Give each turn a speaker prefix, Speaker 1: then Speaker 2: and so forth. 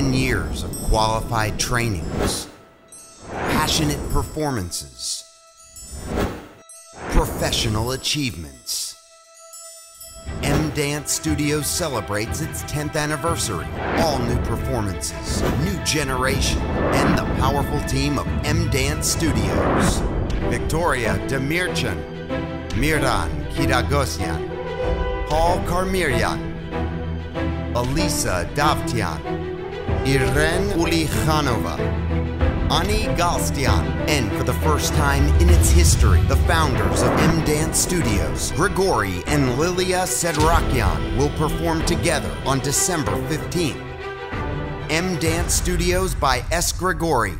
Speaker 1: 10 years of qualified trainings, passionate performances, professional achievements. M Dance Studios celebrates its 10th anniversary. All new performances, new generation, and the powerful team of M Dance Studios. Victoria Demirtschyan, Mihran Kirakosian, Paul Karmiryan, Alisa Davtyan, Iren Ulikhanova, Ani Galstyan, and for the first time in its history, the founders of M Dance Studios, Grigori and Lilia Sedrakyan, will perform together on December 15th. M Dance Studios by S. Grigori.